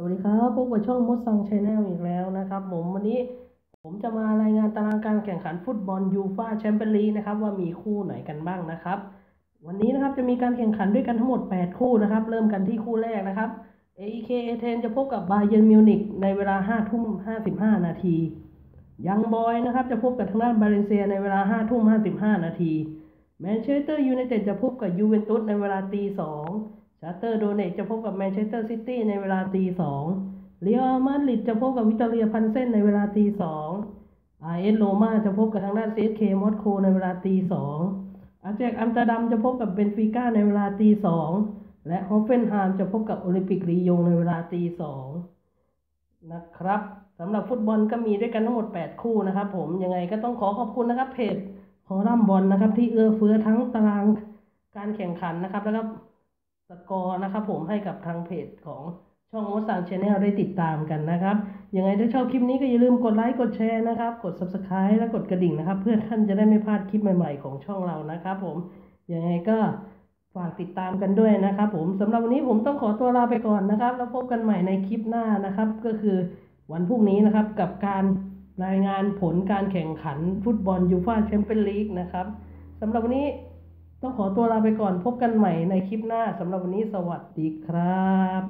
สวัสดีครับพบกับช่องมดซัง channel อีกแล้วนะครับ ผมวันนี้ผมจะมารายงานตารางการแข่งขันฟุตบอลยูฟ่าแชมเปี้ยนลีกนะครับว่ามีคู่ไหนกันบ้างนะครับ วันนี้นะครับจะมีการแข่งขันด้วยกันทั้งหมด 8 คู่นะครับ เริ่มกันที่คู่แรกนะครับ AEK เอเธนจะพบกับบาเยนมิวนิกในเวลา5ทุ่ม55 นาทียังบอยนะครับจะพบกับทางด้านบาเลนเซียในเวลา5ทุ่ม55 นาทีแมนเชสเตอร์ยูไนเต็ดจะพบกับยูเวนตุสในเวลาตี2 ชัคตาร์โดเนตสก์จะพบกับแมนเชสเตอร์ซิตี้ในเวลาตีสองเรียลมาดริดจะพบกับวิกตอเรียพัลเซนในเวลาตีสองอาเอสโรมาจะพบกับทางด้านซีเอสเคมอสโกในเวลาตีสองอาแจกอัมสเตอร์ดัมจะพบกับเบนฟิก้าในเวลาตีสองและฮอฟเฟนไฮม์จะพบกับโอลิมปิกลียงในเวลาตีสองนะครับสำหรับฟุตบอลก็มีด้วยกันทั้งหมด 8 คู่นะครับผมยังไงก็ต้องขอขอบคุณนะครับเพจคอลัมน์บอลนะครับที่เอื้อเฟื้อทั้งตารางการแข่งขันนะครับแล้วก็ สกอร์นะครับผมให้กับทางเพจของช่องมดซัง channel ได้ติดตามกันนะครับ ยังไงถ้าชอบคลิปนี้ก็อย่าลืมกดไลค์กดแชร์นะครับ กด subscribe และกดกระดิ่งนะครับ เพื่อท่านจะได้ไม่พลาดคลิปใหม่ๆของช่องเรานะครับผม ยังไงก็ฝากติดตามกันด้วยนะครับผมสำหรับวันนี้ผมต้องขอตัวลาไปก่อนนะครับ แล้วพบกันใหม่ในคลิปหน้านะครับ ก็คือวันพรุ่งนี้นะครับกับการรายงานผลการแข่งขันฟุตบอลยูฟ่าแชมเปี้ยนลีกนะครับสำหรับวันนี้ ต้องขอตัวลาไปก่อนพบกันใหม่ในคลิปหน้าสำหรับวันนี้สวัสดีครับ